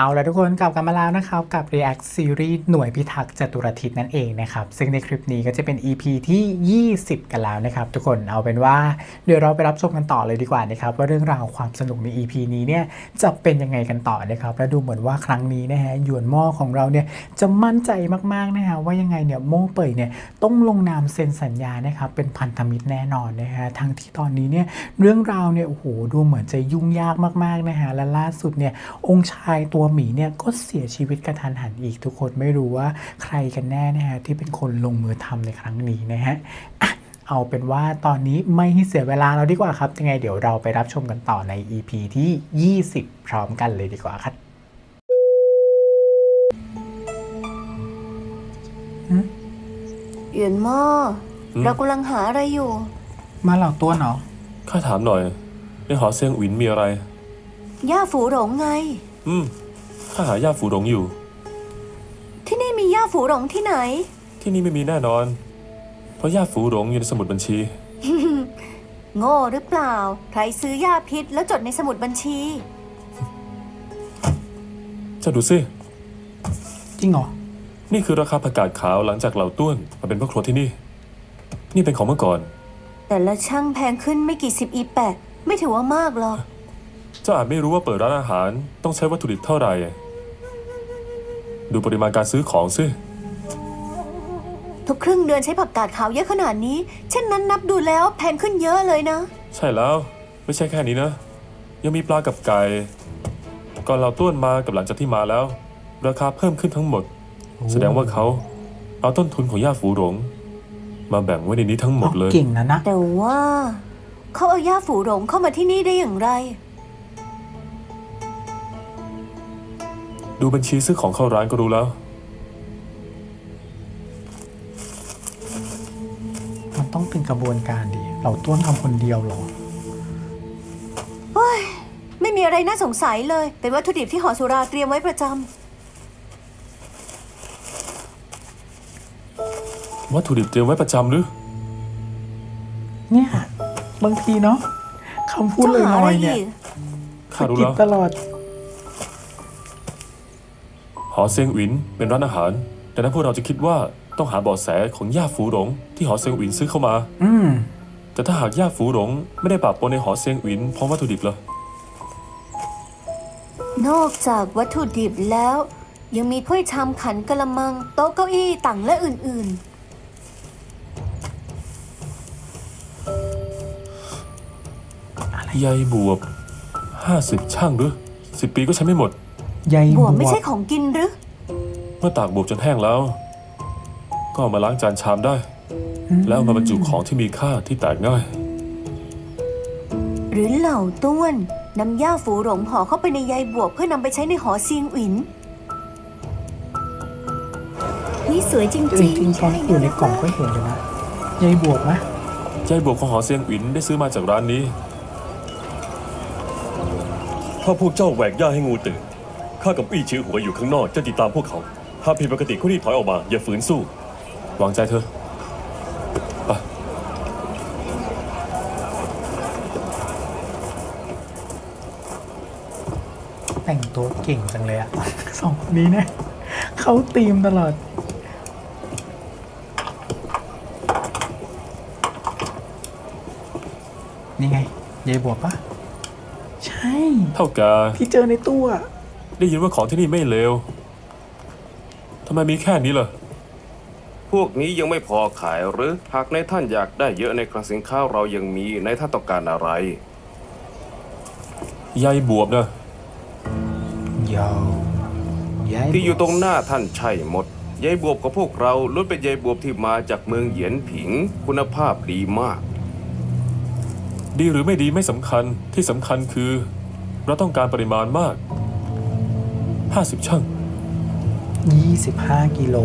เอาละทุกคนกลับกันมาแล้วนะครับ กับ React Series หน่วยพิทักษ์จตุรทิศนั่นเองนะครับ ซึ่งในคลิปนี้ก็จะเป็น EP ที่ 20 กันแล้วนะครับ ทุกคนเอาเป็นว่าเดี๋ยวเราไปรับชมกันต่อเลยดีกว่านะครับว่าเรื่องราวความสนุกใน EP นี้เนี่ยจะเป็นยังไงกันต่อนะครับ และดูเหมือนว่าครั้งนี้นะฮะหยวนหม้อของเราเนี่ยจะมั่นใจมากๆนะฮะว่ายังไงเนี่ยโม่เป่ยเนี่ยต้องลงนามเซ็นสัญญานะครับเป็นพันธมิตรแน่นอนนะฮะทั้งที่ตอนนี้เนี่ยเรื่องราวเนี่ยโอ้โหดูเหมือนจะยุ่งยากมากๆนะฮะและล่าสุดเนี่ยองค์ชายตัวหมีเนี่ยก็เสียชีวิตกระทันหันอีกทุกคนไม่รู้ว่าใครกันแน่นะฮะที่เป็นคนลงมือทำในครั้งนี้นะฮะอะเอาเป็นว่าตอนนี้ไม่ให้เสียเวลาเราดีกว่าครับยังไงเดี๋ยวเราไปรับชมกันต่อใน EP ที่ 20 พร้อมกันเลยดีกว่าครับเหยียนหม้ออมเรากำลังหาอะไรอยู่ มาเหล่าตัวเนาะข้าถามหน่อยในหอเซียงหวินมีอะไร ย่าฝูหลงไง อืม ข้าหาย่าฝูหลงอยู่ ที่นี่มีย่าฝูหลงที่ไหน ที่นี่ไม่มีแน่นอน เพราะย่าฝูหลงอยู่ในสมุดบัญชี โง่หรือเปล่า ใครซื้อย่าพิษแล้วจดในสมุดบัญชี เจ้าดูสิ จริงเหรอ นี่คือราคาผักกาดขาวหลังจากเหล่าต้วนมาเป็นพ่อครัวที่นี่ นี่เป็นของเมื่อก่อน แต่ละช่างแพงขึ้นไม่กี่สิบอีแปดไม่ถือว่ามากหรอก เจ้าอาจไม่รู้ว่าเปิดร้านอาหาร ต้องใช้วัตถุดิบเท่าไหร่ ดูปริมาณการซื้อของสิทุกครึ่งเดือนใช้ผักกาดขาวเยอะขนาดนี้ เช่นนั้นนับดูแล้วแพงขึ้นเยอะเลยนะ ใช่แล้ว ไม่ใช่แค่นี้นะ ยังมีปลากับไก่ก่อนเราต้วนมากับหลังจากที่มาแล้ว ราคาเพิ่มขึ้นทั้งหมด แสดงว่าเขาเอาต้นทุนของย่าฝูหลง มาแบ่งไว้ในนี้ทั้งหมดเลย เก่งนะนะ แต่ว่า เขาเอาย่าฝูหลงเข้ามาที่นี่ได้อย่างไร ดูบัญชีซื้อของเข้าร้านก็รู้แล้ว มันต้องเป็นกระบวนการดิเราต้วนทำคนเดียวเหรอไม่มีอะไรน่าสงสัยเลย เป็นวัตถุดิบที่หอสุราเตรียมไว้ประจำวัตถุดิบเตรียมไว้ประจำหรือ เนี่ย บางทีเนาะคำพูดเจ้าลหาอะไรอยๆเนี่ยอีก ข้ารู้กินแล้ว ตลอด หอเซียงหวินเป็นร้านอาหาร แต่นั้นพวกเราจะคิดว่าต้องหาเบาะแสของย่าฝูหลงที่หอเซียงหวินซื้อเข้ามา อืม แต่ถ้าหากย่าฝูหลงไม่ได้ปะปนในหอเซียงหวินพร้อมวัตถุดิบล่ะนอกจากวัตถุดิบแล้ว ยังมีถ้วยชามขันกระมัง โต๊ะเก้าอี้ต่างและอื่นใยบวบห้าสิบช่างหรือสิบปีก็ใช้ไม่หมด ใยๆบบววบบไม่ใช่ของกินหรือ เมื่อตากบวบจนแห้งแล้ว ก็เอามาล้างจานชามได้ แล้วเอามาบรรจุของที่มีค่าที่แตกง่าย หรือเหล่าต้วนนำย่าฝูหลงห่อเข้าไปในใยบวบเพื่อนำไปใช้ในหอเซียงอินนี่สวยจริงจริงๆตอนอยู่ในกล่องก็เห็นอยู่นะใยบวบนะใจบวกของหอเซียงอินได้ซื้อมาจากร้านนี้ถ้าพวกเจ้าแหวกหญ้าให้งูตื่น ข้ากับอี้ชื้อหัวอยู่ข้างนอกจะติดตามพวกเขาหากผิดปกติก็รีบถอยออกมา อย่าฝืนสู้ วางใจเธอะไปแต่งตัวเก่งจังเลยอะ สองคนนี้เนี่ยเขาตีมตลอด นี่ไงยายบวบปะใช่ เท่าแกที่เจอในตู้อะ ได้ยินว่าของที่นี่ไม่เลวทำไมมีแค่นี้ล่ะ พวกนี้ยังไม่พอขายหรือ หากในายท่านอยากได้เยอะในคลังสินค้าเรายังมีในายท่านต้องการอะไร ใยบวบนะยาวยายที่อยู่ตรงบวบหน้าท่านใช่หมดใยบวบของพวกเราล้วนเป็นใยบวบที่มาจากเมืองเหยียนผิง คุณภาพดีมาก ดีหรือไม่ดีไม่สำคัญที่สำคัญคือ เราต้องการปริมาณมาก 50 ช่างยี่สิบห้ากิโล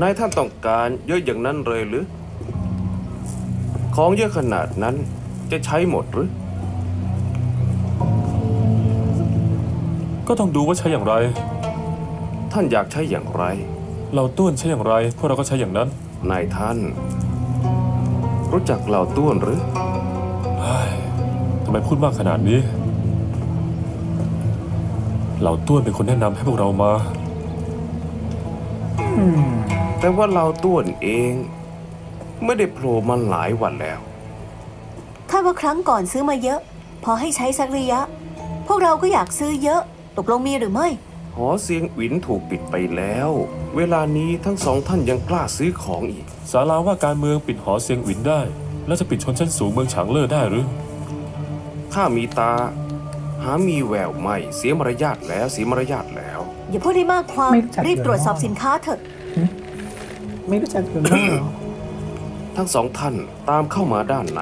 นายท่านต้องการเยอะอย่างนั้นเลยหรือ ของเยอะขนาดนั้นจะใช้หมดหรือ ก็ต้องดูว่าใช้อย่างไร ท่านอยากใช้อย่างไร เราต้วนใช้อย่างไร พวกเราก็ใช้อย่างนั้น นายท่าน รู้จักเหล่าต้วนหรือทำไมพูดมากขนาดนี้ เหล่าต้วนเป็นคนแนะนำให้พวกเรามาอืมแต่ว่าเราต้วนเอง ไม่ได้โผล่มาหลายวันแล้ว คาดว่าครั้งก่อนซื้อมาเยอะ พอให้ใช้สักระยะ พวกเราก็อยากซื้อเยอะ ตกลงมีหรือไม่ หอเสียงหวินถูกปิดไปแล้ว เวลานี้ทั้งสองท่านยังกล้าซื้อของอีก ศาลาว่าการเมืองปิดหอเซียงหวินได้ แล้วจะปิดชนชั้นสูงเมืองฉางเล่อได้หรือ ข้ามีตา หามีแววไม่เสียมารยาทแล้วเสียมารยาทแล้ว อย่าพูดได้มากความ ไม่รู้จัก รีบตรวจสอบเลยสินค้าเถอะ ไม่รู้จักเลยเหรอ ทั้งสองท่านตามเข้ามาด้านใน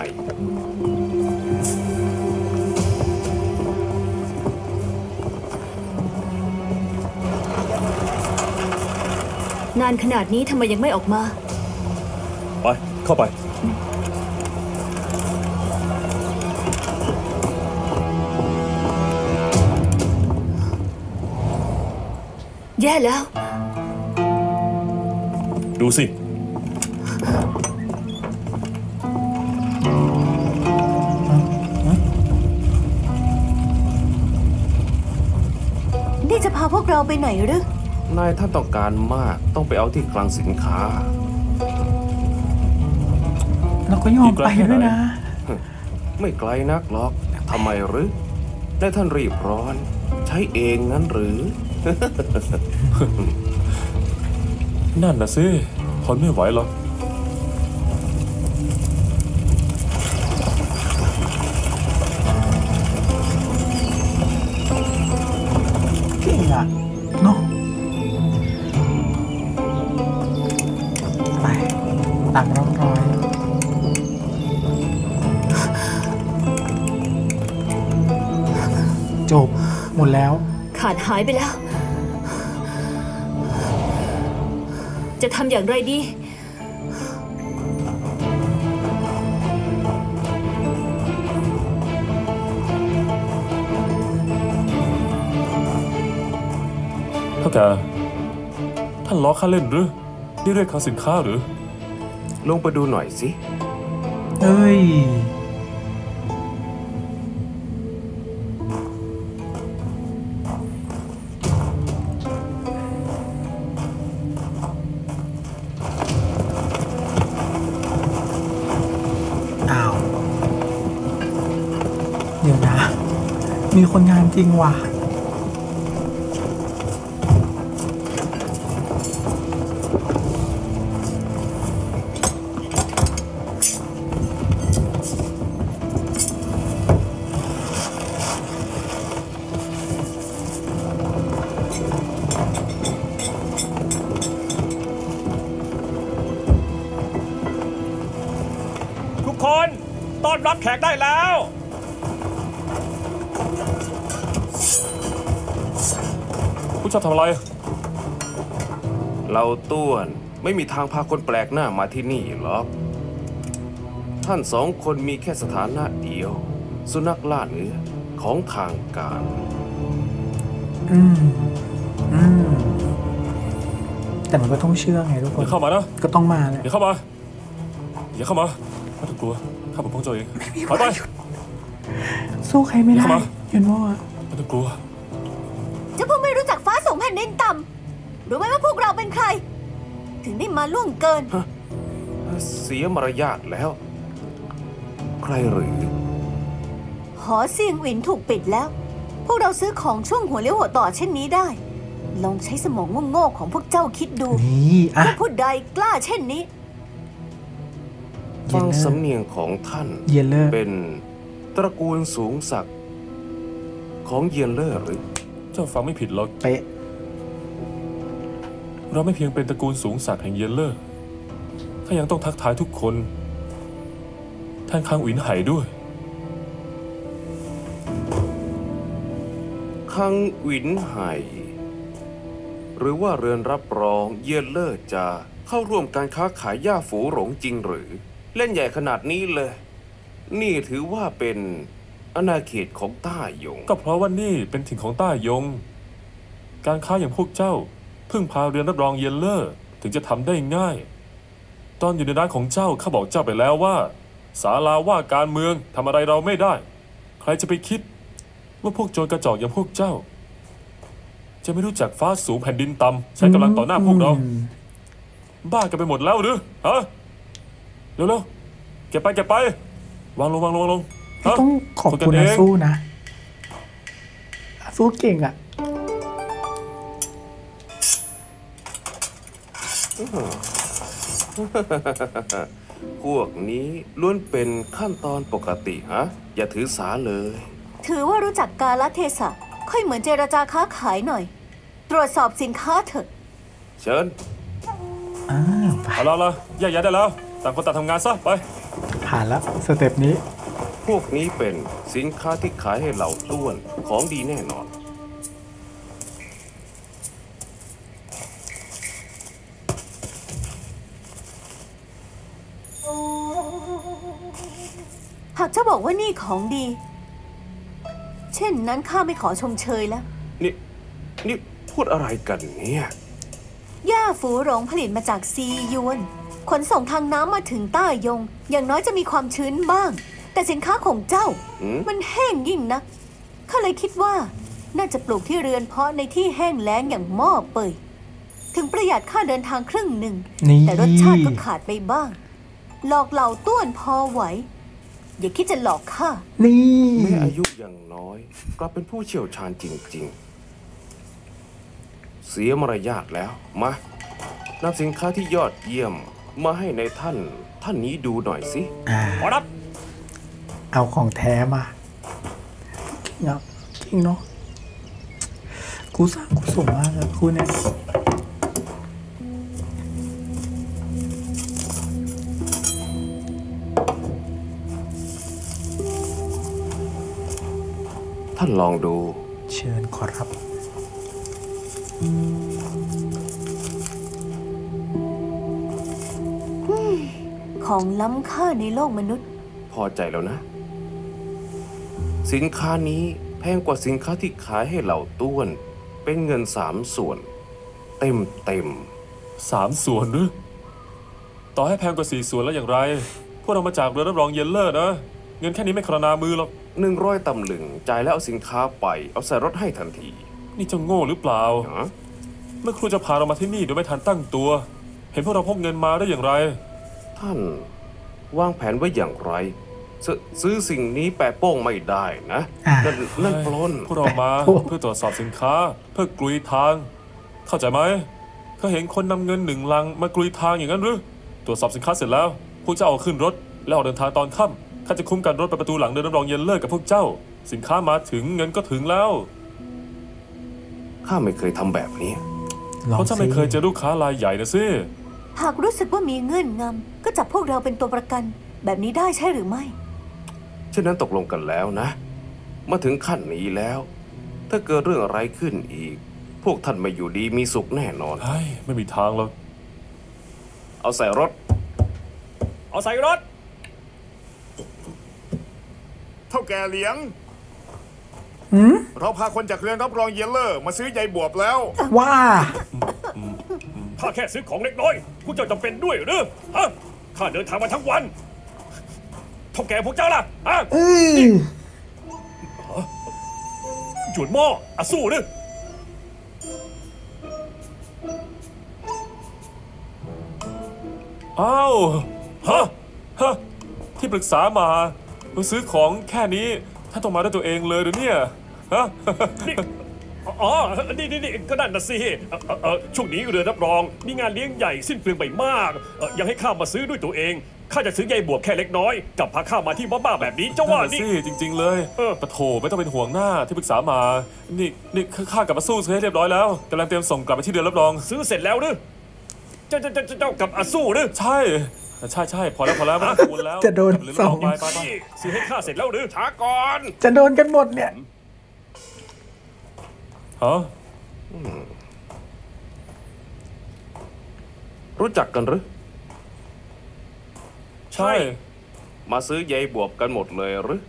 นานขนาดนี้ทำไมยังไม่ออกมา ไป เข้าไป แย่แล้ว ดูสิ นี่จะพาพวกเราไปไหนหรือ นายท่านต้องการมากต้องไปเอาที่คลังสินค้า เราก็ยอมไปด้วยนะ ไม่ไกลนักหรอกทำไมหรือได้ท่านรีบร้อน ใช้เองงั้นหรือ นั่นนะสิทนไม่ไหวหรอกเก่งอะเนาะไปตามร่องรอย จบ หมดแล้ว ขาดหายไปแล้ว จะทำอย่างไรดี เท่าแกท่านล้อข้าเล่นหรือนี่เรียกคลังสินค้าหรือ ลงไปดูหน่อยสิเอ้ย มีคนงานจริงว่ะ เราต้วนไม่มีทางพาคนแปลกหน้ามาที่นี่หรอก ท่านสองคนมีแค่สถานะเดียว สุนัขล่าเนื้อของทางการ อืม อืม แต่มันก็ต้องเชื่อไงทุกคอน ย่าเข้ามานะก็ต้องมาแหละอย่าเข้ามาอย่าเข้ามาไม่ต้องกลัวข้าปกป้องเจ้าเองถอยไป สู้ใครไม่ได้เข้ามายืนว่า ไม่ต้องกลัวาสูงแผ่นดินต่ำรู้ไหมว่าพวกเราเป็นใคร ถึงได้มาล่วงเกิน เสียมารยาทแล้ว ใครหรือ หอเสียงหวินถูกปิดแล้ว พวกเราซื้อของช่วงหัวเลี้ยวหัวต่อเช่นนี้ได้ ลองใช้สมองโง่ๆของพวกเจ้าคิดดูนี่อะว่าผู้ใดกล้าเช่นนี้ฟังสำเนียงของท่าน เยลเลอร์เป็นตระกูลสูงศักดิ์ของเยียนเลอร์หรือ เจ้าฟังไม่ผิดหรอก เป๊ะ เราไม่เพียงเป็นตระกูลสูงศักดิ์แห่งเยนเลอร์ข้ายังต้องทักทายทุกคนแทนคางอุ๋นไห่ด้วย คังหวินไห่หรือว่าเรือนรับรองเยียนเลอร์จะเข้าร่วมการค้าขายย่าฝูหลงจริงหรือ เล่นใหญ่ขนาดนี้เลย นี่ถือว่าเป็นอาณาเขตของต้าหยง ก็เพราะว่านี่เป็นถิ่นของต้ายง การค้าอย่างพวกเจ้า พึ่งพาเรือนรับรองเยนเลอร์ถึงจะทำได้ง่าย ตอนอยู่ในร้านของเจ้าข้าบอกเจ้าไปแล้วว่าศาลาว่าการเมืองทำอะไรเราไม่ได้ ใครจะไปคิด ว่าพวกโจรกระจอกอย่างพวกเจ้า จะไม่รู้จักฟ้าสูงแผ่นดินต่ำใช้กำลังต่อหน้าพวกเราอืมบ้ากันไปหมดแล้วหรือฮะเร็วๆเก็บไปเก็บไป วางลงวางลงวางลงฮะต้องขอบคุณนกัอาเงสู้นะอาสู้เก่งอะ พวกนี้ล้วนเป็นขั้นตอนปกติฮะ อย่าถือสาเลย ถือว่ารู้จักกาลเทศะ ค่อยเหมือนเจรจาค้าขายหน่อย ตรวจสอบสินค้าเถอะ เชิญอ่าไปเอาละละแยกย้ายได้แล้ว ต่างคนต่างทำงานซะ ไป ผ่านแล้วสเต็ปนี้ พวกนี้เป็นสินค้าที่ขายให้เหล่าต้วนของดีแน่นอน หากเจ้าบอกว่านี่ของดี เช่นนั้นข้าไม่ขอชมเชยแล้ว นี่นี่พูดอะไรกันเนี่ยหญ้าฝูหลงผลิตมาจากซียวน ขนส่งทางน้ำมาถึงใต้ยง อย่างน้อยจะมีความชื้นบ้าง แต่สินค้าของเจ้า หืมมันแห้งยิ่งนักข้าเลยคิดว่า น่าจะปลูกที่เรือนเพาะในที่แห้งแล้งอย่างหม้อเปยถึงประหยัดค่าเดินทางครึ่งหนึ่ง นี่ แต่รสชาติก็ขาดไปบ้าง หลอกเหล่าต้วนพอไหว อย่าคิดจะหลอกข้า นี่แม่อายุยังน้อย กลับเป็นผู้เชี่ยวชาญจริงๆ เสียมารยาทแล้วมานำสินค้าที่ยอดเยี่ยมมาให้ในท่านท่านนี้ดูหน่อยสิอ่า ขอรับเอาของแท้มาเก่งอะเก่งเนาะกูสร้างกูส่งมากเลยกูเนี่ย ท่านลองดู เชิญขอรับ ของล้ำค่าในโลกมนุษย์ พอใจแล้วนะ สินค้านี้แพงกว่าสินค้าที่ขายให้เหล่าต้วน เป็นเงินสามส่วน เต็มเต็มสามส่วนหรือ ต่อให้แพงกว่าสี่ส่วนแล้วอย่างไร พวกเรามาจากเรือรับรองเยลเลอร์นะ เงินแค่นี้ไม่ครนามือหรอก หนึ่งร้อยตำลึงจ่ายแล้วเอาสินค้าไป เอาใส่รถให้ทันทีนี่เจะโง่หรือเปล่า ฮะเมื่อครูจะพาเรามาที่นี่โดยไม่ทันตั้งตัว เห็นพวกเราพกเงินมาได้อย่างไร ท่านวางแผนไว้อย่างไรซอซื้อสิ่งนี้แปะโป้งไม่ได้นะอ่า นั่นนั่นปล้น พวกเรามาโอ้ เพื่อตรวจสอบสินค้า เพื่อกลุยทาง เข้าใจไหมเคยเห็นคนนำเงินหนึ่งลังมากลุยทางอย่างนั้นหรือตรวจสอบสินค้าเสร็จแล้วพวกเจ้าเอาขึ้นรถแล้วออกเดินทางตอนค่ำ ข้าจะคุ้มกันรถไปประตูหลังเดินรับรองเย็นเลิกกับพวกเจ้า สินค้ามาถึงเงินก็ถึงแล้ว ข้าไม่เคยทำแบบนี้ ลองเพราะเจ้าไม่สิเคยเจอลูกค้ารายใหญ่นะสิหากรู้สึกว่ามีเงื่อนงำก็จับพวกเราเป็นตัวประกัน แบบนี้ได้ใช่หรือไม่ เช่นนั้นตกลงกันแล้วนะ มาถึงขั้นนี้แล้ว ถ้าเกิดเรื่องอะไรขึ้นอีก พวกท่านไม่อยู่ดีมีสุขแน่นอน เฮ้ยไม่มีทางหรอกเอาใส่รถ เอาใส่รถ เท่าแก่เหลียง หืมเราพาคนจากเรือนรับรองเยลเลอร์ มาซื้อใยบวบแล้ว ว่า ข้าแค่ซื้อของเล็กน้อย พวกเจ้าจำเป็นด้วยหรือ ฮะ ข้าเดินทางมาทั้งวันเท่าแก่พวกเจ้าล่ะอะเอ้ยหยุดหม้ออะสู้หรืออ้าว ฮะ ฮะ ที่ปรึกษามา มาซื้อของแค่นี้ท่านต้องมาด้วยตัวเองเลยหรือเนี่ยฮะ นี่อ๋อ นี่นี่นี่ก็นั่นนะสิเอ่อเอ่อเอ่อช่วงนี้เรือรับรอง มีงานเลี้ยงใหญ่สิ้นเปลืองไปมากเอ่อยังให้ข้ามาซื้อด้วยตัวเอง ข้าจะซื้อใยบวบแค่เล็กน้อยกลับพาข้ามาที่บ้าๆแบบนี้เจ้าว่านั่นนี่น่ะสิจริง ๆ เลยเออ ปะโถไม่ต้องเป็นห่วงหน้าที่ปรึกษามา นี่นี่ข้ากลับมาสู้ซื้อให้เรียบร้อยแล้วกำลังเตรียมส่งกลับไปที่เดือนรับรอง ซื้อเสร็จแล้วหรือเจ้าเจ้าเจ้าเจ้ากลับอาสู้หรือ ใช่ ใช่ใช่พอแล้วพอแล้วไม่ต้องกังวลแล้วจะโดนกลับไปเรือนสรับอรงอง ไปไปไปนี่ซื้อให้ข้าเสร็จแล้วหรือช้าก่อน จะโดนกันหมดเนี่ย ฮะรู้จักกันหรือ ใช่ มาซื้อใยบวบกันหมดเลยหรือ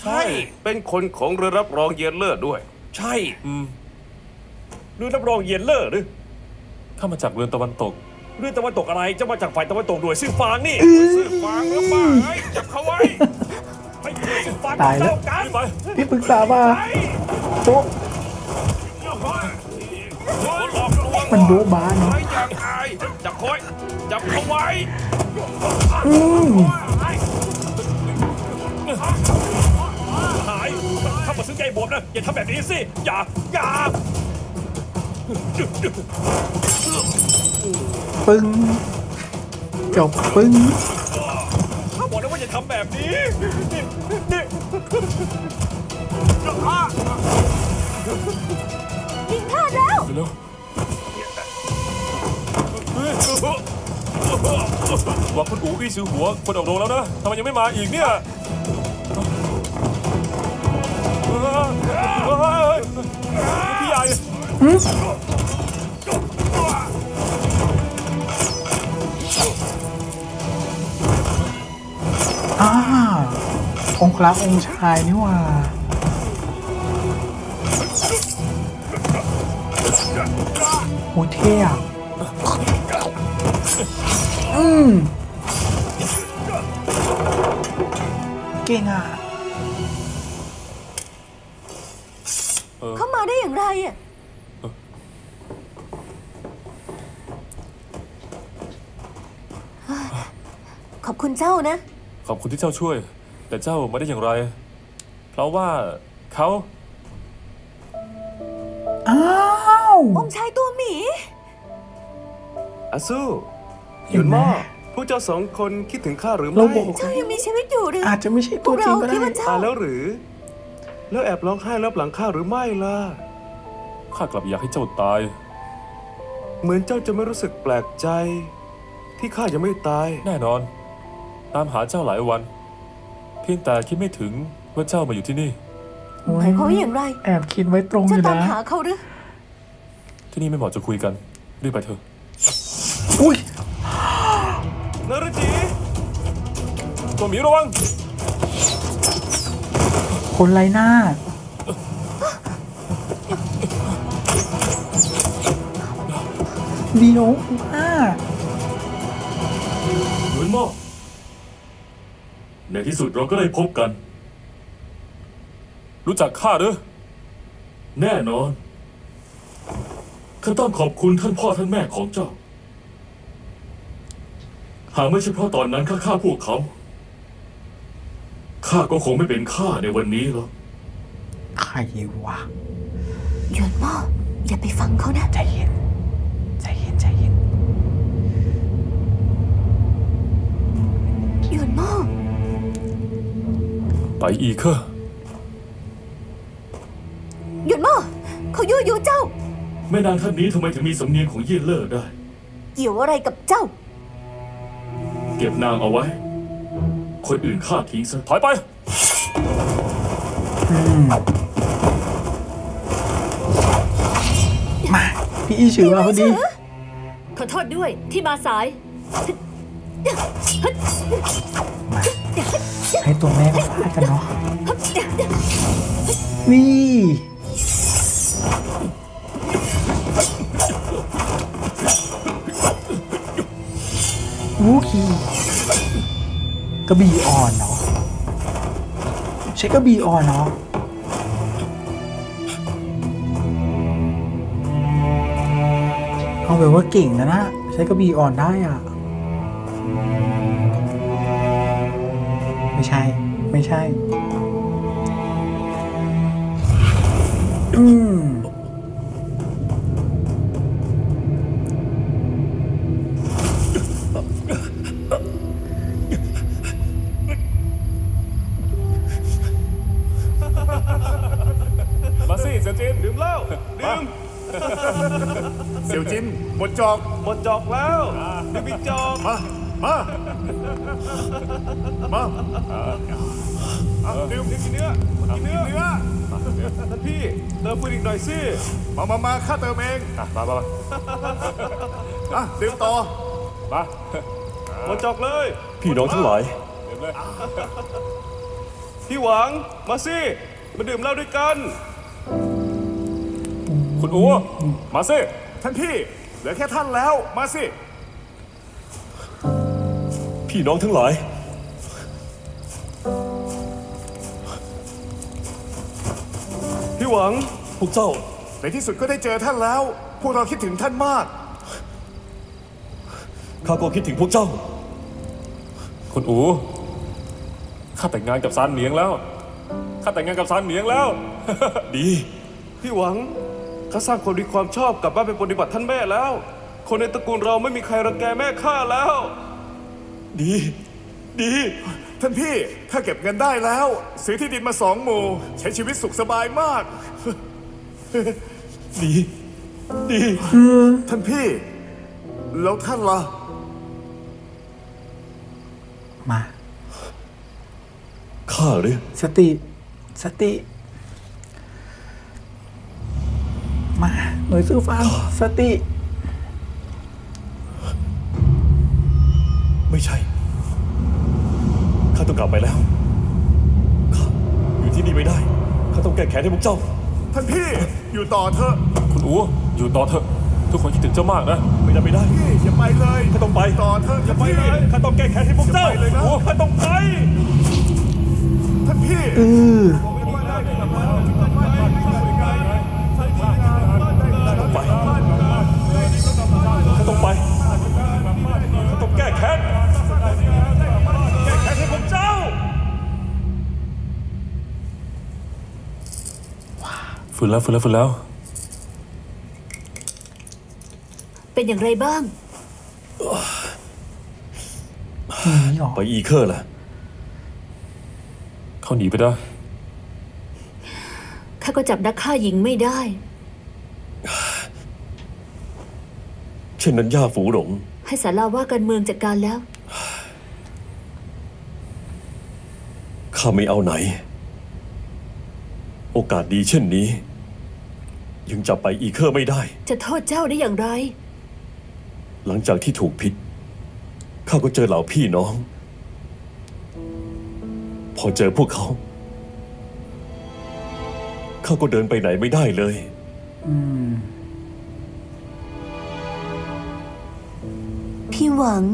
ใช่ เป็นคนของเรือรับรองเยลเลอร์ด้วย ใช่อืม เรือรับรองเย็นเลอร์หรือ ข้ามาจากเรือนตะวันตก เรือตะวันตกอะไรเจะมาจากฝ่ายตะวันตกหน่วยซื่อฟางนี่ซื้อฟางหรือเปล่าเฮ้ยจับเขาไว้ไปหน่วยซื่อฟางตายแล้วเจ้กันไปที่ปรึกษามาโป๊ะมันโบ๊ะบ้าเนาะไอ้อย่างไอ้จับเขาไว้จับเขาไว้อืมหายถ้ามาซื้อใยบวบนะอย่าทำแบบนี้สิอย่าอย่า ปึ้ง จบปึ้งถ้าบอกแล้วว่าอย่าทำแบบนี้ นี่นี่ยิงพลาดแล้วเร็วว่าคุณอูอี้ซื้อหัวคนออกโรงแล้วนะทำไมยังไม่มาอีกเนี่ยเฮ้ยพี่ใหญ่ องค์พระองค์ชายนี่หว่าโอ้เท่อะอืมเก่งอะเข้ามาได้อย่างไรอะเฮ้ยขอบคุณเจ้านะ ขอบคุณที่เจ้าช่วยแต่ เจ้ามาได้อย่างไร เพราะว่าเขาอ้าวองค์ชายตัวหมี อาซูหเห็ยุนนไหมหม้อพวกเจ้าสองคนคิดถึงข้าหรือเราไม่บอกเจ้ายังมีชีวิตอยู่หรือ อาจจะไม่ใช่พตัววกจริเรางก็คิดได้ว่าเจ้าตายแล้วหรือ แล้วแอบร้องไห้รับหลังข้าหรือไม่ล่ะข้ากลับอยากให้เจ้าตาย เหมือนเจ้าจะไม่รู้สึกแปลกใจ ที่ข้ายังไม่ตาย แน่นอน ตามหาเจ้าหลายวัน เพียงแต่คิดไม่ถึงว่าเจ้ามาอยู่ที่นี่ หมายความว่าอย่างไร แอบคิดไว้ตรงอเจ้ายู่ตามนะ หาเขาหรือที่นี่ไม่เหมาะจะคุยกัน รีบไปเถอะอุ้ยนรจีตัวหมีระวัง คนไรหน้า เดียวมากเหมือนหม้อ ในที่สุดเราก็ได้พบกัน รู้จักข้าหรือ แน่นอน ข้าต้องขอบคุณท่านพ่อท่านแม่ของเจ้า หากไม่ใช่เพราะตอนนั้นข้าฆ่าพวกเขา ข้าก็คงไม่เป็นข้าในวันนี้หรอก ใครวะ หยวนหม้ออย่าไปฟังเขานะ ใจเย็น ไปอีกเคอร์หยวนหม้อเขายั่วยุเจ้า แม่นางท่านนี้ทำไมถึงมีสำเนียงของเยี่ยนเล่อได้ เกี่ยวอะไรกับเจ้า เก็บนางเอาไว้ คนอื่นฆ่าทิ้งซะถอยไปมาพี่อีชื่อมาพอดีขอโทษด้วยที่มาสาย ให้ตัวแม่ก็ฟาดกันเนาะนี่วูคีกระบี่อ่อนเนาะใช้กระบี่อ่อนเนาะเอาแบบว่าเก่งนะนะ ใช้กระบี่อ่อนได้อะ ใช่อืมมาสิเสี่ยวจินดื่มเหล้าดื่มเสี่ยวจินหมดจอกหมดจอกแล้ว สิมามามาข้าเติมเองอะมามามาอะดื่มต่อมาหมดจอกเลยพี่น้องทั้งหลายเดี๋ยวเลยพี่หวังมาสิมาดื่มเหล้าด้วยกัน คุณอูมาสิท่านพี่เหลือแค่ท่านแล้วมาสิ พี่น้องทั้งหลาย พี่หวัง พวกเจ้า ในที่สุดก็ได้เจอท่านแล้ว พวกเราคิดถึงท่านมาก ข้าก็คิดถึงพวกเจ้า คุณอูข้าแต่งงานกับซานเหนียงแล้ว ข้าแต่งงานกับซานเหนียงแล้ว ดี พี่หวังข้าสร้างความดีความชอบกลับบ้านไปปฏิบัติท่านแม่แล้ว คนในตระกูลเราไม่มีใครรังแกแม่ข้าแล้ว ดี ดี ท่านพี่ข้าเก็บเงินได้แล้ว ซื้อที่ดินมาสองหมู่ ใช้ชีวิตสุขสบายมาก ดี ดีท่านพี่ แล้วท่านล่ะ มาข้าหรือสติ สติ มา หน่วยซื้อฟังสติ ไม่ใช่ ข้าต้องกลับไปแล้ว ข้าอยู่ที่นี่ไม่ได้ ข้าต้องแก้แค้นให้พวกเจ้า ท่านพี่อยู่ต่อเถอะคุณอูอยู่ต่อเถอะ ทุกคนคิดถึงเจ้ามากนะไม่ได้ไม่ได้พี่อย่าไปเลยข้าต้องไปต่อเถอะอย่าไปเลยข้าต้องแก้แค้นให้พวกเจ้าอย่าไปเลยนะโอ้ข้าต้องไปท่านพี่ไป ข้าต้องไป ข้าต้องแก้แค้น แก้แค้นให้พวกเจ้า ฟื้นแล้วฟื้นแล้วฟื้นแล้ว เป็นอย่างไรบ้างนี่ออกไปอีเคอร์ล่ะ เขาหนีไปได้ ข้าก็จับนักฆ่าหญิงไม่ได้ เช่นนั้นย่าฝูหลง ให้สาราว่าการเมืองจัดการแล้ว ข้าไม่เอาไหน โอกาสดีเช่นนี้ ยังจะไปอีเคอร์ไม่ได้ จะโทษเจ้าได้อย่างไร หลังจากที่ถูกพิษข้าก็เจอเหล่าพี่น้อง พอเจอพวกเขาข้าก็เดินไปไหนไม่ได้เลยพี่หวัง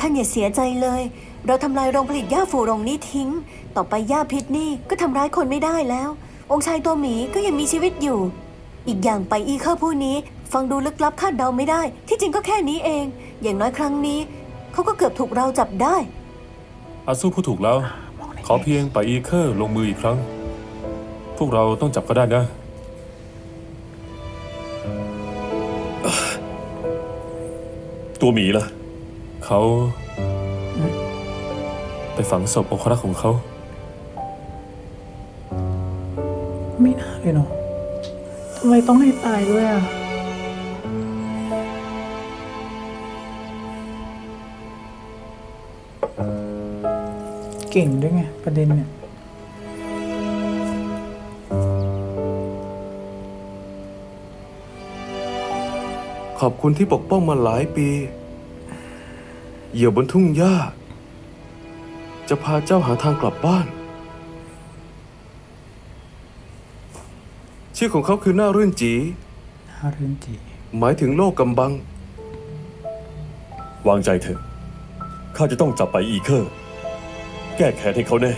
ท่านอย่าเสียใจเลย เราทำลายโรงผลิตหญ้าฝูหรงนี้ทิ้ง ต่อไปหญ้าพิษนี่ก็ทำร้ายคนไม่ได้แล้ว องค์ชายตัวหมีก็ยังมีชีวิตอยู่ อีกอย่างไปอีเคอร์ผู้นี้ ฟังดูลึกลับคาดเดาไม่ได้ ที่จริงก็แค่นี้เอง อย่างน้อยครั้งนี้ เขาก็เกือบถูกเราจับได้ อาซูพูดถูกแล้ว ขอเพียงไปอีเคอร์ลงมืออีกครั้ง พวกเราต้องจับเขาได้นะ ตัวหมีล่ะ เขา ไปฝังศพองครักษ์ของเขา ไม่น่าเลยเนาะ ทำไมต้องให้ตายด้วยอะเก่งด้วยไง ประเด็นเนี่ยขอบคุณที่ปกป้องมาหลายปี เหยี่ยวบนทุ่งหญ้า จะพาเจ้าหาทางกลับบ้าน ชื่อของเขาคือหน้ารื่นจีฮารุนจิหมายถึงโลกกำบัง วางใจเถอะ ข้าจะต้องจับไปอีเคอร์ แก้แค้นให้เขาแน่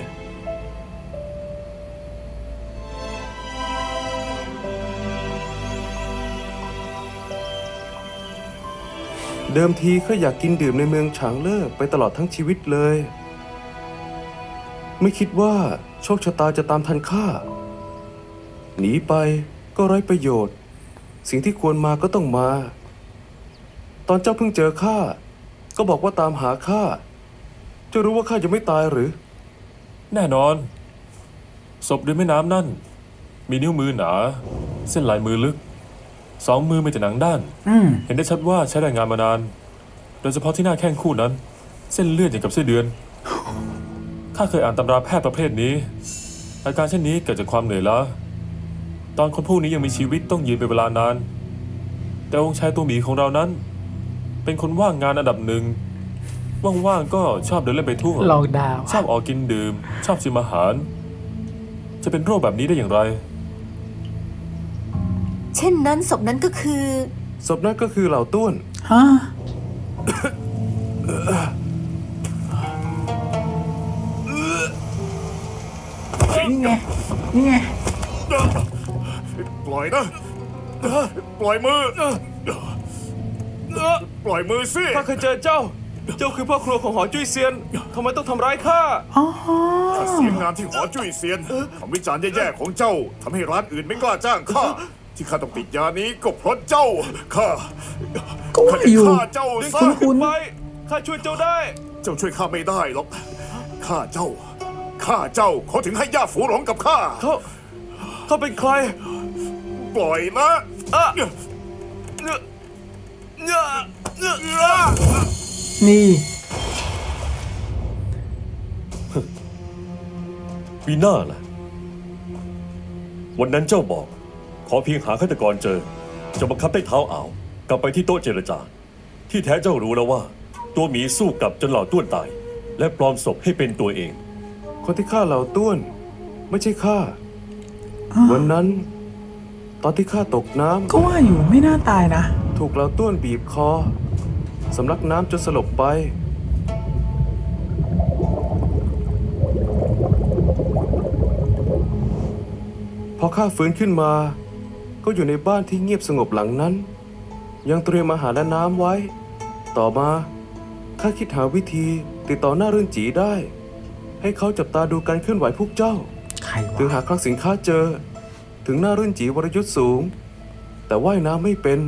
เดิมทีก็อยากกินดื่มในเมืองฉางเล่อไปตลอดทั้งชีวิตเลย ไม่คิดว่าโชคชะตาจะตามทันข้า หนีไปก็ไร้ประโยชน์ สิ่งที่ควรมาก็ต้องมา ตอนเจ้าเพิ่งเจอข้าก็บอกว่าตามหาข้าจะรู้ว่าข้ายังไม่ตายหรือ แน่นอน ศพริมแม่น้ำนั่น มีนิ้วมือหนา เส้นลายมือลึก สองมือมีแต่หนังด้าน อืมเห็นได้ชัดว่าใช้แรงงานมานาน โดยเฉพาะที่หน้าแข้งคู่นั้น เส้นเลือดอย่างกับไส้เดือน ข้าเคยอ่านตำราแพทย์ประเภทนี้ อาการเช่นนี้เกิดจากความเหนื่อยล้า ตอนคนผู้นี้ยังมีชีวิตต้องยืนเป็นเวลานาน แต่องค์ชายตัวหมีของเรานั้น เป็นคนว่างงานอันดับหนึ่ง ว่างๆก็ชอบเดินเล่นไปทั่ว ลองดาวชอบออกกินดื่ม ชอบชิมอาหาร จะเป็นโรคแบบนี้ได้อย่างไร เช่นนั้นศพนั้นก็คือ ศพนั้นก็คือเหล่าต้วนฮะนี่ไงนี่ไงป ล่อยนะปล่อยมือเอ้อปล่อยมือสิข้าเคยเจอเจ้า เจ้าคือพ่อครัวของหอจุ้ยเซียนทำไมต้องทำร้ายข้าอ๋อข้าเสียงานที่หอจุ้ยเซียนคำวิจารณ์แย่ๆของเจ้าทำให้ร้านอื่นไม่กล้าจ้างข้าที่ข้าต้องติดยานี้ก็เพราะเจ้าข้าก็ว่าข้าจะอยู่ฆ่าเจ้าดึงซะข้าขึ้นไปข้าช่วยเจ้าได้ เจ้าช่วยข้าไม่ได้หรอกข้าเจ้าข้าเจ้าเขาถึงให้ย่าฝูหลงกับข้าเขาเขาเป็นใคร ปล่อยนะอะเงอะเงอะเงอะเงอะนี่ ปีหน้าล่ะ วันนั้นเจ้าบอก ขอเพียงหาฆาตกรเจอ จะบังคับได้เท้าอ่าว กลับไปที่โต๊ะเจรจา ที่แท้เจ้ารู้แล้วว่า ตัวหมีสู้กลับจนเหล่าต้วนตาย และปลอมศพให้เป็นตัวเอง คนที่ฆ่าเหล่าต้วน ไม่ใช่ข้า วันนั้น ตอนที่ข้าตกน้ำก็ว่าอยู่ไม่น่าตายนะ ถูกเหล่าต้วนบีบคอสำลักน้ำจนสลบไป พอข้าฟื้นขึ้นมา ก็อยู่ในบ้านที่เงียบสงบหลังนั้น ยังเตรียมอาหารและน้ำไว้ ต่อมาข้าคิดหาวิธีติดต่อหน้ารื่นจีได้ ให้เขาจับตาดูการเคลื่อนไหวพวกเจ้าใครถึงวะหาคลังสินค้าเจอ ถึงหน้ารื่นจีวรยุทธ์สูง แต่ว่ายน้ำไม่เป็น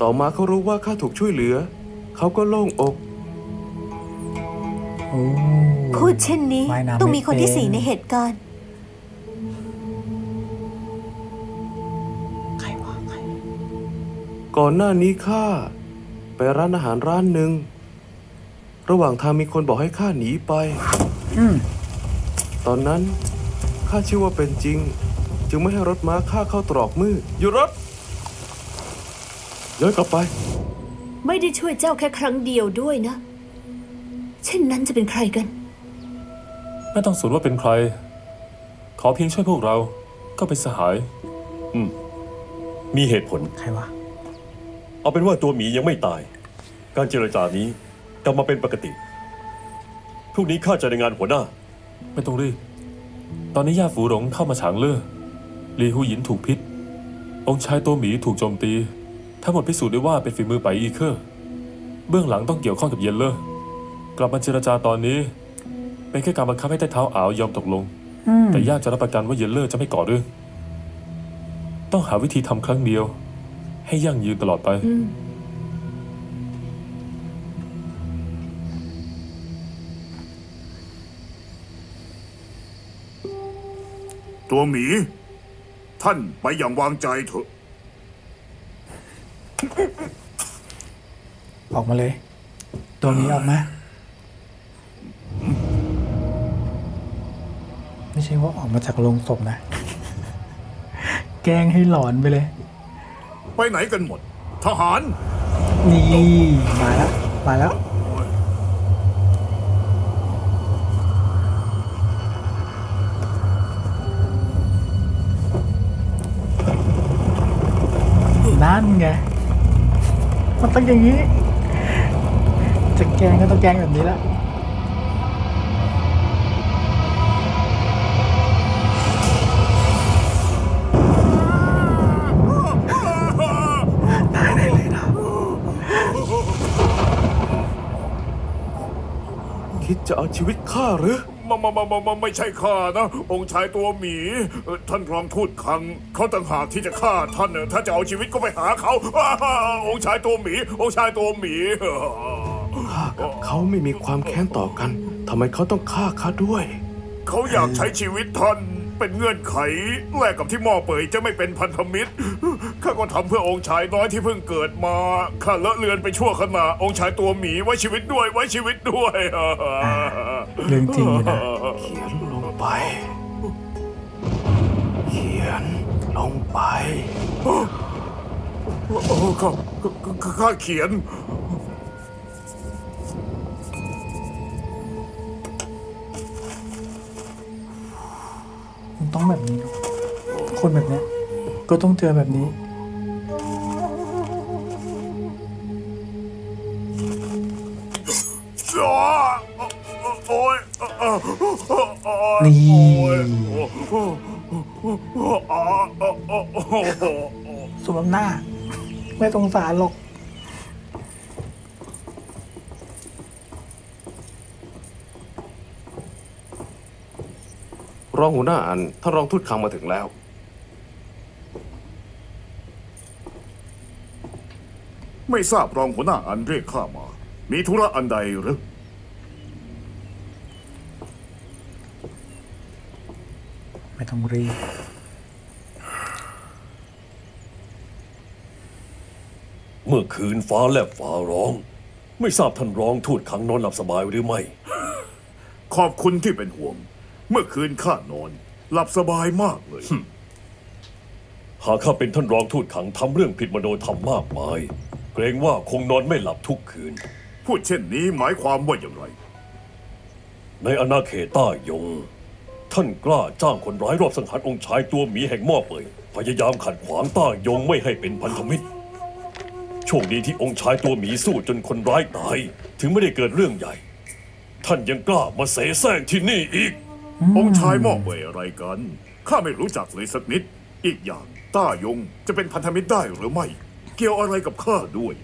ต่อมาเขารู้ว่าข้าถูกช่วยเหลือ เขาก็โล่งอก โอ้ พูดเช่นนี้ว่ายน้ำต้องมีคนที่ไม่เป็น สี่ในเหตุการณ์ ใครวะใครก่อนหน้านี้ข้าไปร้านอาหารร้านหนึ่ง ระหว่างทางมีคนบอกให้ข้าหนีไป อืม ตอนนั้นข้าเชื่อว่าเป็นจริง จึงไม่ให้รถม้าข้าเข้าตรอกมืดหยุดรถย้อนกลับไป ไม่ได้ช่วยเจ้าแค่ครั้งเดียวด้วยนะ เช่นนั้นจะเป็นใครกัน ไม่ต้องสนว่าเป็นใคร ขอเพียงช่วยพวกเราก็เป็นสหายมีเหตุผล ใครวะ เอาเป็นว่าตัวหมียังไม่ตาย การเจรจานี้กลับมาเป็นปกติพรุ่งนี้ข้าจะรายงานหัวหน้า ไม่ต้องรีบ ตอนนี้หญ้าฝูหรงเข้ามาฉางเล่อ ลีหูหยินถูกพิษ องค์ชายตัวหมีถูกโจมตี ทั้งหมดพิสูจน์ได้ว่าเป็นฝีมือไปอีเคอร์เบื้องหลังต้องเกี่ยวข้องกับเยนเลอร์กลับมาเจรจาตอนนี้ เป็นแค่การบังคับให้ใต้เท้าอ่าวยอมตกลงอืมแต่ยากจะรับประกันว่าเยนเลอร์จะไม่ก่อเรื่อง ต้องหาวิธีทำครั้งเดียว ให้ยั่งยืนตลอดไปอืมตัวหมี ท่านไปอย่างวางใจเถอะ ออกมาเลย ตัวนี้ออกมา ไม่ใช่ว่าออกมาจากโรงศพนะ แกล้งให้หลอนไปเลย ไปไหนกันหมด ทหาร นี่ มาแล้ว มาแล้ว นั่นไง มันต้องอย่างนี้ จะแกล้งก็ต้องแกล้งแบบนี้ละตายได้เลยนะคิดจะเอาชีวิตข้าหรือ มามามามามาไม่ใช่ข้านะ องค์ชายตัวหมีเอ่อท่านรองทูตคังเขาต่างหากที่จะฆ่าท่านเนอะถ้าจะเอาชีวิตก็ไปหาเขาองค์ชายตัวหมี องค์ชายตัวหมี ข้ากับเขาไม่มีความแค้นต่อกันทำไมเขาต้องฆ่าข้าด้วย เขาอยากใช้ชีวิตท่านเป็นเงื่อนไข แลกกับที่หม่อเปยจะไม่เป็นพันธมิตร ข้าก็ทำเพื่อองค์ชายน้อยที่เพิ่งเกิดมา ข้าเลอะเลือนไปชั่วขณะองค์ชายตัวหมีไว้ชีวิตด้วยไว้ชีวิตด้วย เรื่องจริงอยู่นะ เขียนลงไป เขียนลงไป โอ้ข้าข้าข้าข้าเขียน มันต้องแบบนี้เนอะคนแบบเนี้ยก็ต้องเจอแบบนี้ นี่ สวมหน้า ไม่สงสารหรอก รองหัวหน้าอันถ้ารองทูตคลังมาถึงแล้ว ไม่ทราบรองหัวหน้าอันเรียกข้ามา มีธุระอันใดหรือ งรีบเมื่อคืนฟ้าแลบฟ้าร้อง ไม่ทราบท่านร้องทูตขังนอนหลับสบายหรือไม่ ขอบคุณที่เป็นห่วง เมื่อคืนข้านอน หลับสบายมากเลย หากข้าเป็นท่านรองทูตขังทำเรื่องผิดมโนธรรมมากมาย เกรงว่าคงนอนไม่หลับทุกคืน พูดเช่นนี้หมายความว่าอย่างไร ในอาณาเขตต้ายง ท่านกล้าจ้างคนร้ายรอบสังหารองค์ชายตัวหมีแห่งหม้อเป่ยพยายามขัดขวางต้ายงไม่ให้เป็นพันธมิตร โชคดีที่องค์ชายตัวหมีสู้จนคนร้ายตาย ถึงไม่ได้เกิดเรื่องใหญ่ ท่านยังกล้ามาเสแสร้งที่นี่อีก องค์ชายหมอบเวยอะไรกัน ข้าไม่รู้จักเลยสักนิด อีกอย่างต้ายงจะเป็นพันธมิตรได้หรือไม่ เกี่ยวอะไรกับข้าด้วย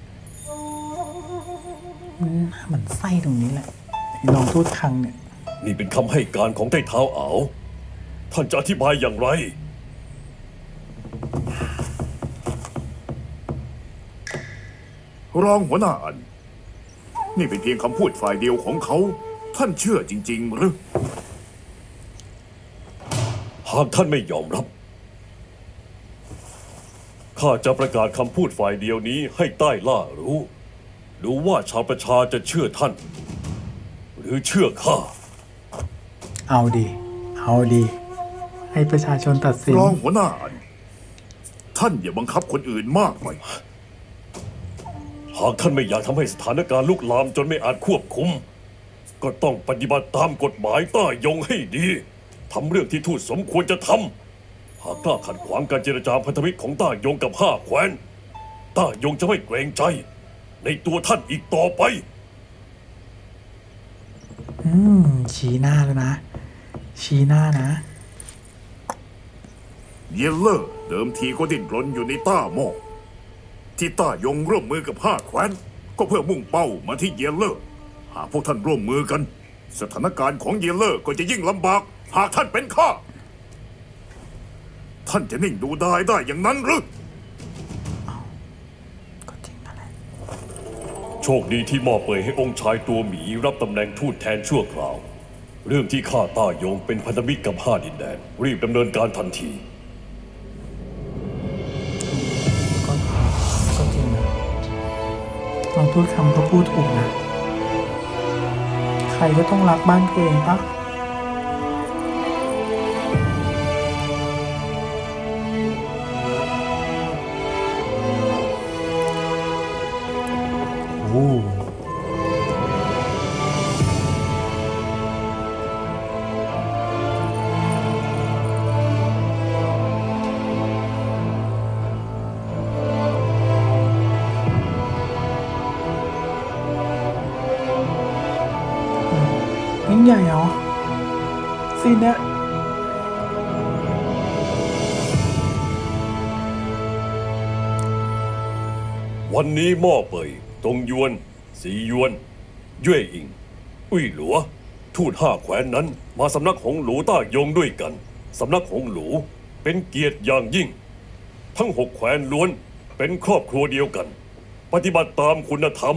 มันไส้ตรงนี้แหละไอ้ลองทูตคังเนี่ย นี่เป็นคำให้การของใต้เท้าอาวท่านจะอธิบายอย่างไร รองหัวหน้าอัน นี่เป็นเพียงคำพูดฝ่ายเดียวของเขา ท่านเชื่อจริง ๆ หรือ หากท่านไม่ยอมรับ ข้าจะประกาศคำพูดฝ่ายเดียวนี้ให้ใต้ล่ารู้ดูว่าชาวประชาจะเชื่อท่าน หรือเชื่อข้า เอาดี เอาดี ให้ประชาชนตัดสิน รองหัวหน้าอัน ท่านอย่าบังคับคนอื่นมากไป หากท่านไม่อยากทำให้สถานการณ์ลุกลามจนไม่อาจควบคุม ก็ต้องปฏิบัติตามกฎหมายใต้ยงให้ดีทำเรื่องที่ทูตสมควรจะทำหากกล้าขัดขวางการเจรจาพันธมิตรของใต้ยงกับห้าแคว้นใต้ยงจะไม่เกรงใจ ในตัวท่านอีกต่อไป อืม ชี้หน้าแล้วนะ ชี้หน้านะ เยลเลอร์เดิมทีก็ดิ้นรนอยู่ในต้าหม้อที่ต้ายงร่วมมือกับห้าแคว้น ก็เพื่อมุ่งเป้ามาที่เยลเลอร์ หากพวกท่านร่วมมือกัน สถานการณ์ของเยลเลอร์ก็จะยิ่งลำบาก หากท่านเป็นข้า ท่านจะนิ่งดูดายได้อย่างนั้นหรือ ก็จริงนั่นแหละโชคดีที่มอบเปยให้องค์ชายตัวหมีรับตำแหน่งทูตแทนชั่วคราว เรื่องที่ข้าต้ายงเป็นพันธมิตรกับห้าดินแดน รีบดำเนินการทันที ก็ก็จริงนะลองทูตคำก็พูดถูกนะ ใครก็ต้องรักบ้านตัวเองปะโอ้ ยิ่งใหญ่เหรอซีนเนี้ยวันนี้หม้อเปยตงยวน สียวนเย่ยอิง อุ้ยหลัว ทูตห้าแคว้นนั้น มาสำนักหงหลูต้ายงด้วยกัน สำนักหงหลูเป็นเกียรติอย่างยิ่ง ทั้งหกแคว้นล้วนเป็นครอบครัวเดียวกัน ปฏิบัติตามคุณธรรม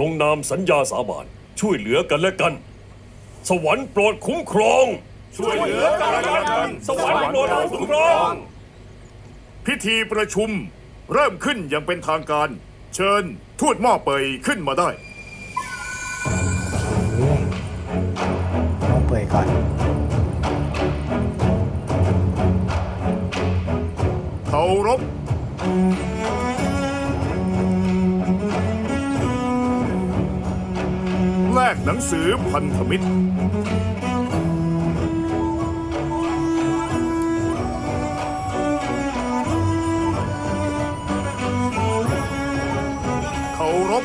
ลงนามสัญญาสาบานช่วยเหลือกันและกัน สวรรค์โปรดคุ้มครอง ช่วยเหลือกันและกันสวรรค์โปรดคุ้มครอง พิธีประชุมเริ่มขึ้นอย่างเป็นทางการ เชิญทูตหม้อเปยขึ้นมาได้เรื่อยลองเปิดก่อน เคารพ กหนังสือพันธมิตร เคารพ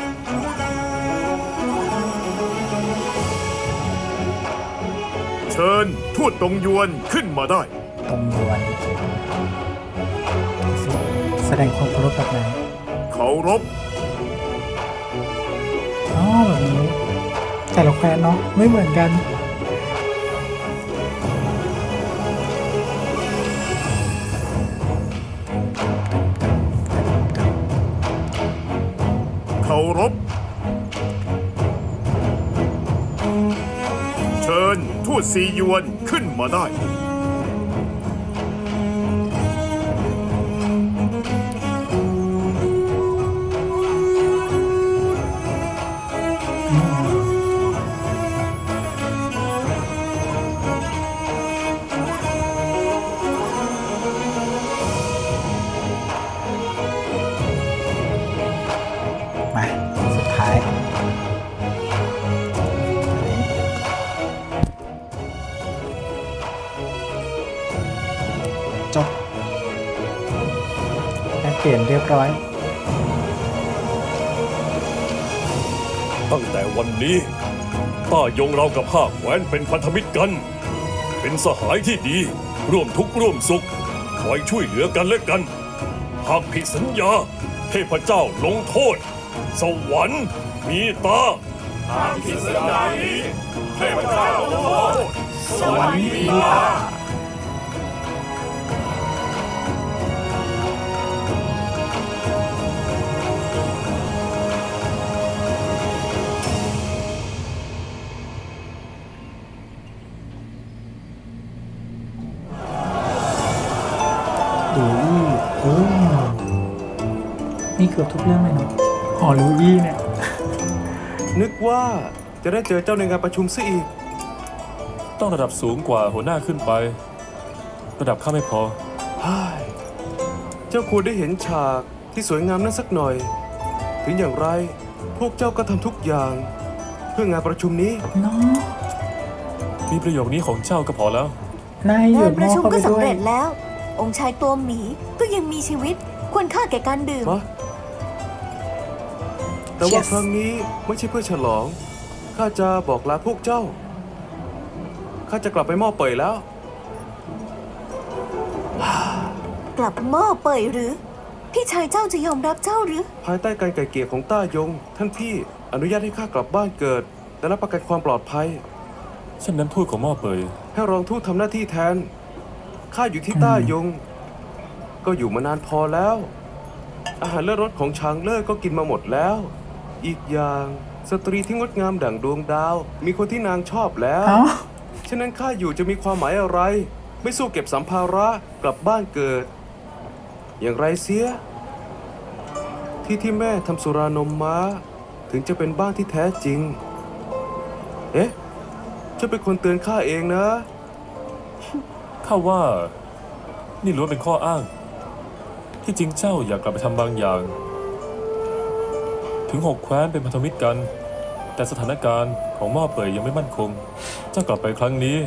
เชิญทูตตรงยวนขึ้นมาได้ ตรงยวนสิแสดงความเคารพแบบไหนเคารพ อ๋อแบบนี้ แต่ละแคว้เนาะไม่เหมือนกัน เคารพ เชิญทูตซียวนขึ้นมาได้ นนี้ต้ายงเรากับห้าแหวนเป็นพันธมิตรกัน เป็นสหายที่ดี ร่วมทุกข์ร่วมสุข คอยช่วยเหลือกันและกัน หากผิดสัญญา เทพเจ้าลงโทษ สวรรค์มีตาสวรรค์มีตา เกือบทุกเรื่องเลยเนาะหอลูอี้เนี่ย นึกว่าจะได้เจอเจ้าในงานประชุมซะอีก ต้องระดับสูงกว่าหัวหน้าขึ้นไป ระดับข้าไม่พอ ฮ่ายเจ้าควรได้เห็นฉากที่สวยงามนั้นสักหน่อย ถึงอย่างไรพวกเจ้าก็ทำทุกอย่าง เพื่องานประชุมนี้ เนาะมีประโยคนี้ของเจ้าก็พอแล้ว นายหยุงาดนปมระองชุมเข้าไปก็ด้สำวยเร็จแล้ว องค์ชายตัวหมีก็ยังมีชีวิตควรค่าแก่การดื่มฮะ แต่ว่า Yes ครั้งนี้ไม่ใช่เพื่อฉลอง ข้าจะบอกลาพวกเจ้า ข้าจะกลับไปหม้อเป่ยแล้ว กลับหม้อเป่ยหรือ พี่ชายเจ้าจะยอมรับเจ้าหรือ ภายใต้การไกล่เกลี่ยของต้ายง ท่านพี่อนุญาตให้ข้ากลับบ้านเกิดและรับประกันความปลอดภัย เช่นนั้นทูตของหม้อเปยให้รองทูตทำหน้าที่แทน ข้าอยู่ที่ต้ายง ก็อยู่มานานพอแล้ว อาหารเลิศรสของช้างเลิศก็กินมาหมดแล้ว อีกอย่าง สตรีที่งดงามดั่งดวงดาว มีคนที่นางชอบแล้ว เอ้าฉะนั้นข้าอยู่จะมีความหมายอะไร ไม่สู้เก็บสัมภาระกลับบ้านเกิด อย่างไรเสีย ที่ที่แม่ทำสุรานมม้า ถึงจะเป็นบ้านที่แท้จริง เอ๊ะเจะเป็นคนเตือนข้าเองนะ ข้าว่า นี่ล้วนเป็นข้ออ้าง ที่จริงเจ้าอยากกลับไปทำบางอย่าง ถึงหกแคว้นเป็นพันธมิตรกัน แต่สถานการณ์ของหม้อเปยยังไม่มั่นคง เจ้ากลับไปครั้งนี้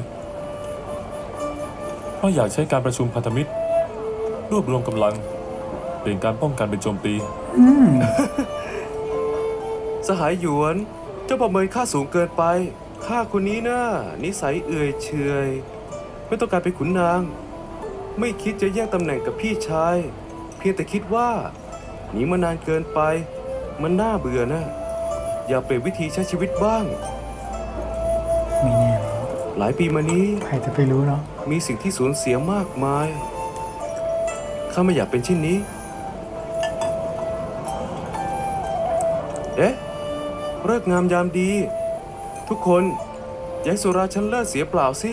เพราะอยากใช้การประชุมพันธมิตร รวบรวมกำลัง เปลี่ยนการป้องกันเป็นโจมตี สหายหยวนเจ้าประเมินข้าสูงเกินไปข้าคนนี้นะ่ะนิสัยเอื่อยเฉยไม่ต้องการเป็นขุนนาง ไม่คิดจะแย่งตำแหน่งกับพี่ชาย เพียงแต่คิดว่าหนีมานานเกินไป มันน่าเบื่อนะ อยากเปลี่ยนวิธีใช้ชีวิตบ้าง ไม่แน่หลายปีมานี้ ใครจะไปรู้เนาะมีสิ่งที่สูญเสียมากมาย ข้าไม่อยากเป็นเช่นนี้ เอ๊ะเลิกงามยามดี ทุกคนอย่าให้สุราชั้นเลิศเสียเปล่าสิ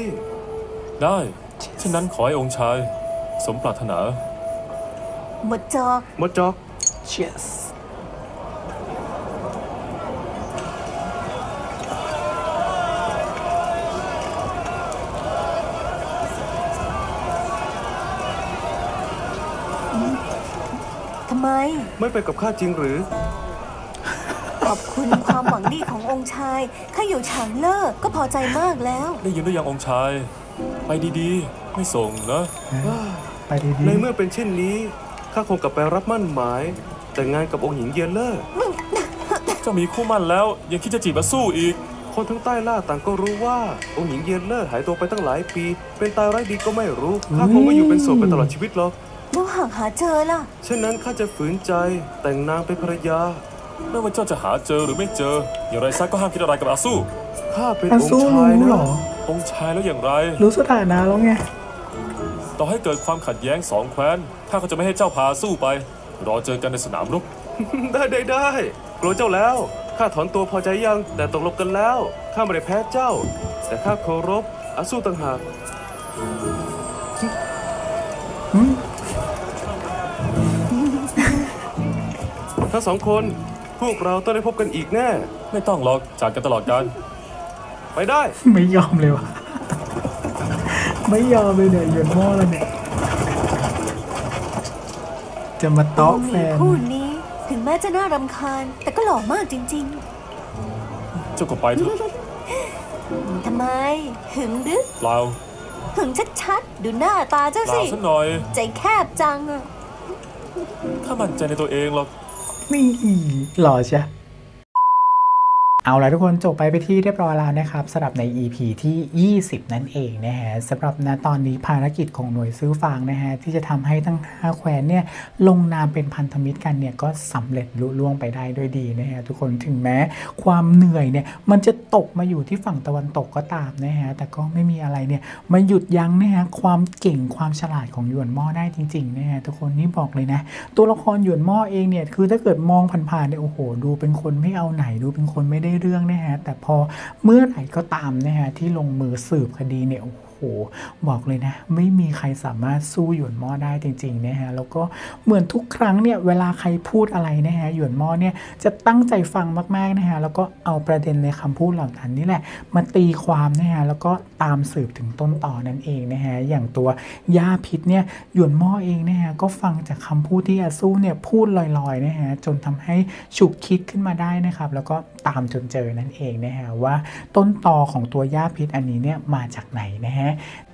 ได้เช่นนั้นขอให้องค์ชาย สมปรารถนา หมดจอกหมดจอก Cheers ทำ ไม ไม่ไปกับข้าจริงหรือ ขอบคุณความหวังดีขององค์ชาย ข้าอยู่ฉางเล่อก็พอใจมากแล้ว ได้ยินหรือยังองค์ชาย ไปดีๆ ไม่ส่งนะ ไปดีในเมื่อเป็นเช่นนี้ ข้าคงกลับไปรับมั่นหมาย แต่งงานกับองค์หญิงเยนเลอร์เจ้ามีคู่มั่นแล้ว ยังคิดจะจีบมาสู้อีก คนทั้งใต้ล่าต่างก็รู้ว่า องค์หญิงเยนเลอร์หายตัวไปตั้งหลายปี เป็นตายไร้ดีก็ไม่รู้ ข้าคงไม่อยู่เป็นโสดไปตลอดชีวิตหรอก แล้วหากหาเจอล่ะฉะนั้นข้าจะฝืนใจแต่งนางเป็นภรรยา ไม่ว่าเจ้าจะหาเจอหรือไม่เจอ อย่างไรซะก็ห้ามคิดอะไรกับอาสู้ข้าเป็นอาองสู้ค์ชายรู้นะเหรอองค์ชายแล้วอย่างไร รู้สถานะแล้วไง ต่อให้เกิดความขัดแย้งสองแคว้นข้าก็จะไม่ให้เจ้าพาสู้ไป รอเจอกันในสนามรบ ได้ได้ได้กลัวเจ้าแล้วข้าถอนตัวพอใจยัง แต่ตกลงกันแล้วข้าไม่ได้แพ้เจ้า แต่ข้าเคารพอาสู้ต่างหาก ทั้งสองคน พวกเราต้องได้พบกันอีกแน่ ไม่ต้องหรอกจากกันตลอดการไปได้ ไม่ยอมเลยวะไม่ยอมเลยเนี่ยหยวนหม้อเลยเนี่ย จะมาตัวเตาะหแฟมีนคู่นี้ถึงแม้จะน่ารำคาญ แต่ก็หล่อมากจริง เจ้าก็ไปเถอะๆ ทำไม หึงหรือเปล่าหึงชัดๆ ดูหน้าตาเจ้าเปล่าสิ สักหน่อย ใจแคบจังอะ ถ้ามั่นใจในตัวเองหรอก นี่หล่อใช่ เอาละทุกคนจบไปไปที่เรียบร้อยแล้วนะครับสำหรับใน EP ที่ 20 นั่นเองนะฮะสำหรับณตอนนี้ภารกิจของหน่วยซื้อฟางนะฮะที่จะทำให้ทั้ง 5 แคว้นเนี่ยลงนามเป็นพันธมิตรกันเนี่ยก็สำเร็จลุล่วงไปได้ด้วยดีนะฮะทุกคนถึงแม้ความเหนื่อยเนี่ยมันจะตกมาอยู่ที่ฝั่งตะวันตกก็ตามนะฮะแต่ก็ไม่มีอะไรเนี่ยมาหยุดยั้งนะฮะความเก่งความฉลาดของหยวนหม้อได้จริงๆนะฮะทุกคนนี่บอกเลยนะตัวละครหยวนหม้อเองเนี่ยคือถ้าเกิดมองผ่านๆเนี่ยโอ้โห ดูเป็นคนไม่เอาไหนดูเป็นคนไม่ได้เรื่องนะฮะแต่พอเมื่อไหร่ก็ตามนะฮะที่ลงมือสืบคดีเนี่ยโอ้โหบอกเลยนะ ไม่มีใครสามารถสู้หยวนหม้อได้จริงๆนะฮะแล้วก็เหมือนทุกครั้งเนี่ยเวลาใครพูดอะไรนะฮะหยวนหม้อเนี่ยจะตั้งใจฟังมากๆนะฮะแล้วก็เอาประเด็นในคำพูดเหล่านั้นนี่แหละมาตีความนะฮะแล้วก็ ตามสืบถึงต้นต่อนั่นเองนะฮะอย่างตัวยาพิษเนี่ยหยวนหม้อเองนะฮะก็ฟังจากคำพูดที่อาซูเนี่ยพูดลอยๆนะฮะจนทำให้ฉุกคิดขึ้นมาได้นะครับ แล้วก็ตามจนเจอนั่นเองนะฮะว่าต้นต่อของตัวยาพิษอันนี้เนี่ยมาจากไหนนะฮะ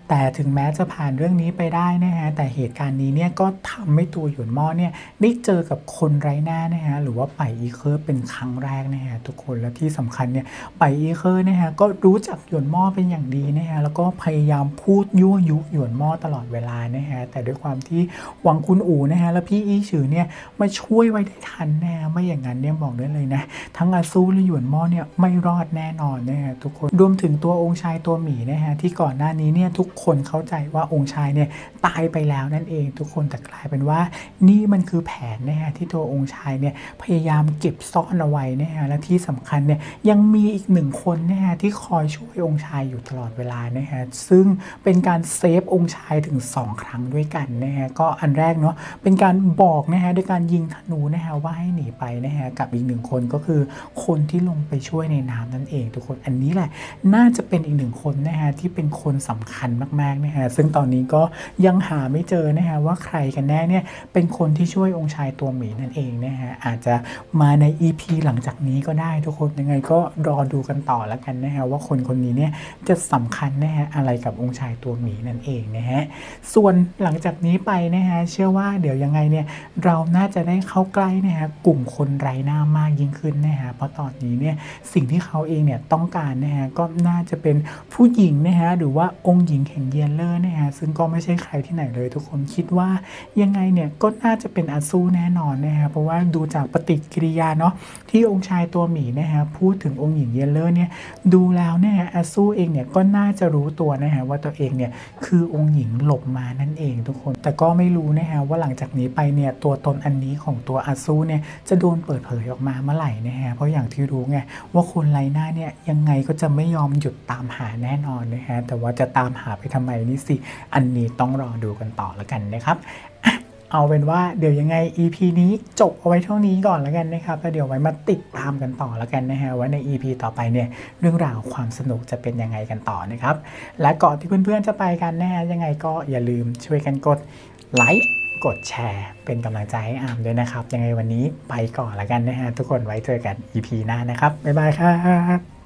แต่ถึงแม้จะผ่านเรื่องนี้ไปได้นะฮะแต่เหตุการณ์นี้เนี่ยก็ทำให้ตัวหยวนหม้อเนี่ยได้เจอกับคนไร้หน้านะฮะหรือว่าไปอีเคอร์เป็นครั้งแรกนะฮะทุกคนและที่สำคัญเนี่ยไปอีเคอร์นะฮะก็รู้จักหยวนหม้อเป็นอย่างดีนะฮะแล้วก็พยายามพูดยั่วยุหยวนหม้อตลอดเวลานะฮะแต่ด้วยความที่หวังคุณอู๋นะฮะและพี่อีฉือเนี่ยมาช่วยไว้ได้ทันนะฮะไม่อย่างนั้นเนี่ยบอกได้เลยนะทั้งอาซูและหยวนหม้อเนี่ยไม่รอดแน่นอนนะฮะทุกคนรวมถึงตัวองค์ชายตัวหมีนะฮะที่ก่อนหน้านี้เนี่ยทุกคนเข้าใจว่าองค์ชายเนี่ยตายไปแล้วนั่นเองทุกคนแต่กลายเป็นว่า นี่มันคือแผนนะฮะที่ตัวองค์ชายเนี่ยพยายามเก็บซ่อนเอาไว้นะฮะและที่สำคัญเนี่ยยังมีอีกหนึ่งคนนะฮะที่คอยช่วยองค์ชายอยู่ตลอดเวลานะฮะซึ่งเป็นการเซฟองค์ชายถึง 2 ครั้งด้วยกันนะฮะก็อันแรกเนาะเป็นการบอกนะฮะด้วยการยิงธนูนะฮะว่าให้หนีไปนะฮะกับอีกหนึ่งคนก็คือคนที่ลงไปช่วยในน้ำนั่นเอง ทุกคนอันนี้แหละ น่าจะเป็นอีกหนึ่งคนนะฮะที่เป็นคนสำคัญมากๆนะฮะซึ่งตอนนี้ก็ยังหาไม่เจอนะฮะว่าใครกันแน่เนี่ยเป็นคนที่ช่วยองค์ชายตัวหมีนั่นเองนะฮะอาจจะมาใน EP หลังจากนี้ก็ได้ทุกคนยังไงก็รอดูกันต่อแล้วกันนะฮะว่าคนคนนี้เนี่ยจะสำคัญนะฮะอะไรกับองค์ชายตัวหมีนั่นเองนะฮะส่วนหลังจากนี้ไปนะฮะเชื่อว่าเดี๋ยวยังไงเนี่ยเราน่าจะได้เข้าใกล้นะฮะกลุ่มคนไร้หน้ามากยิ่งขึ้นนะฮะเพราะตอนนี้เนี่ยสิ่งที่เขาเองเนี่ยต้องการนะฮะก็น่าจะเป็นผู้หญิงนะฮะหรือว่าองค์หญิงแห่งเยนเลอร์นะฮะซึ่งก็ไม่ใช่ใครที่ไหนเลยทุกคนคิดว่ายังไงเนี่ยก็น่าจะเป็นอาซูแน่นอนนะฮะเพราะว่าดูจากปฏิกิริยาเนาะที่องค์ชายตัวหมีนะฮะพูดถึงองค์หญิงเยียนเลอร์เนี่ยดูแล้วเนี่ยอาซูเองเนี่ยก็น่าจะรู้ตัวนะฮะว่าตัวเองเนี่ยคือองค์หญิงหลบมานั่นเองทุกคน แต่ก็ไม่รู้นะฮะว่าหลังจากนี้ไปเนี่ยตัวตนอันนี้ของตัวอาซูเนี่ยจะโดนเปิดเผยออกมาเมื่อไหร่นะฮะเพราะอย่างที่รู้ไงว่าคนไร้หน้าเนี่ยยังไงก็จะไม่ยอมหยุดตามหาแน่นอนนะฮะแต่ว่าจะตามหาไปทำไมนี่สิ อันนี้ต้องรอดูกันต่อแล้วกันนะครับเอาเป็นว่าเดี๋ยวยังไง EP นี้จบเอาไว้เท่านี้ก่อนแล้วกันนะครับแล้วเดี๋ยวไว้มาติดตามกันต่อแล้วกันนะฮะว่าใน EP ต่อไปเนี่ยเรื่องราวความสนุกจะเป็นยังไงกันต่อนะครับ และก่อนที่เพื่อนๆจะไปกันนะฮะยังไงก็อย่าลืมช่วยกันกดไลค์กดแชร์เป็นกำลังใจให้อามด้วยนะครับ ยังไงวันนี้ไปก่อนแล้วกันนะฮะทุกคนไว้เจอกัน EP หน้านะครับบ๊ายบายครับ